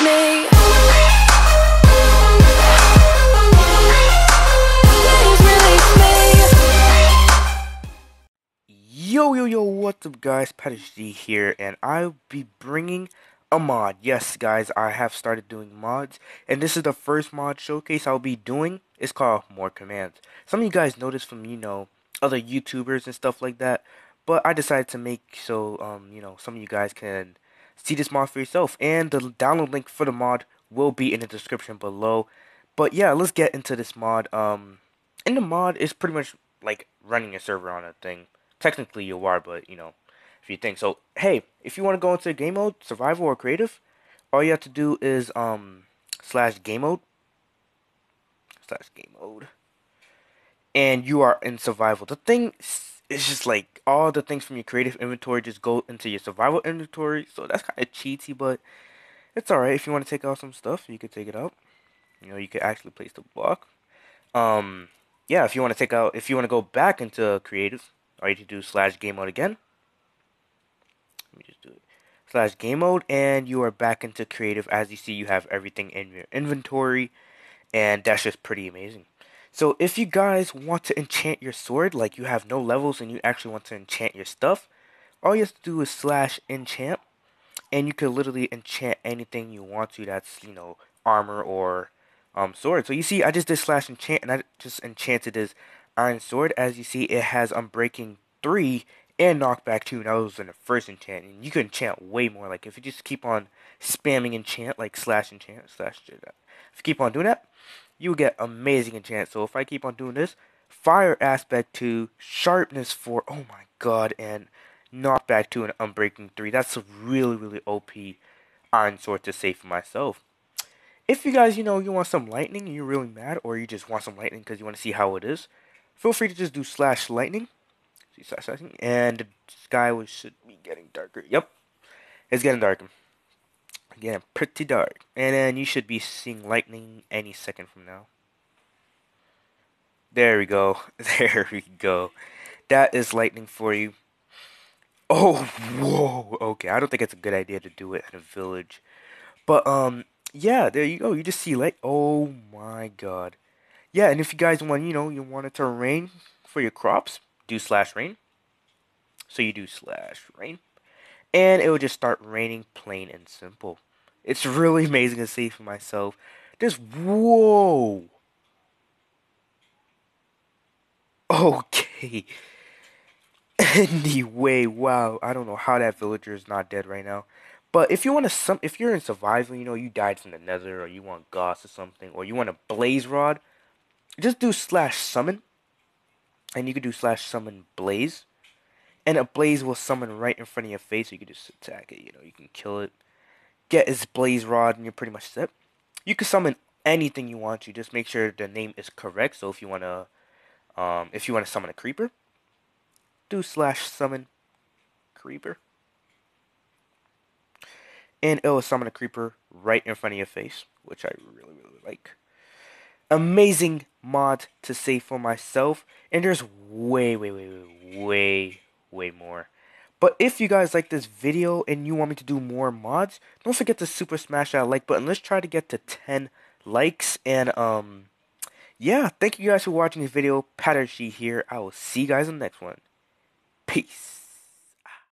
me. Yo, yo, yo, what's up, guys? PatarHD here, and I'll be bringing a mod. Yes, guys, I have started doing mods, and this is the first mod showcase I'll be doing. It's called More Commands. Some of you guys noticed from, you know, other YouTubers and stuff like that, but I decided to make so, um, you know, some of you guys can see this mod for yourself, and the download link for the mod will be in the description below. But yeah, let's get into this mod. Um, in the mod, it's pretty much like running a server on a thing. Technically, you are, but you know, if you think so. Hey, if you want to go into game mode, survival or creative, all you have to do is um slash game mode slash game mode, and you are in survival. The thing is just like all the things from your creative inventory just go into your survival inventory. So that's kind of cheaty, but it's alright. If you want to take out some stuff, you could take it out. You know, you could actually place the block. Um, yeah, if you want to take out, if you want to go back into creative, all you have to do slash game mode again. Let me just do it. Slash game mode, and you are back into creative. As you see, you have everything in your inventory, and that's just pretty amazing. So if you guys want to enchant your sword, like you have no levels and you actually want to enchant your stuff, all you have to do is slash enchant, and you can literally enchant anything you want to. That's you know armor or um sword. So you see, I just did slash enchant, and I just enchanted this iron sword. As you see, it has unbreaking three and knockback two. and that was in the first enchant, and you can enchant way more. Like if you just keep on spamming enchant, like slash enchant slash. If you keep on doing that, you get amazing enchant. So if I keep on doing this, fire aspect two, sharpness four. Oh my god, and knockback two and unbreaking three. That's a really really OP iron sword to say for myself. If you guys, you know, you want some lightning and you're really mad, or you just want some lightning because you want to see how it is, feel free to just do slash lightning. See slash lightning, and the sky should be getting darker. Yep, it's getting darker. Again, pretty dark. And then you should be seeing lightning any second from now. There we go. There we go. That is lightning for you. Oh, whoa. Okay, I don't think it's a good idea to do it in a village. But, um, yeah, there you go. You just see light. Oh, my God. Yeah, and if you guys want, you know, you want it to rain for your crops, do slash rain. So you do slash rain. And it will just start raining plain and simple. It's really amazing to see for myself. Just whoa. Okay. Anyway, wow. I don't know how that villager is not dead right now. But if you want to some if you're in survival, you know, you died from the nether or you want goss or something, or you want a blaze rod, just do slash summon. And you can do slash summon blaze. And a blaze will summon right in front of your face, so you can just attack it, you know, you can kill it. Get his blaze rod and you're pretty much set. You can summon anything you want to, just make sure the name is correct. So if you wanna um if you wanna summon a creeper, do slash summon creeper. And it will summon a creeper right in front of your face, which I really, really like. Amazing mod to say for myself, and there's way, way, way, way, way, way more. But if you guys like this video and you want me to do more mods, don't forget to super smash that like button. Let's try to get to 10 likes. And, um, yeah, thank you guys for watching this video. PatarHD here. I will see you guys in the next one. Peace.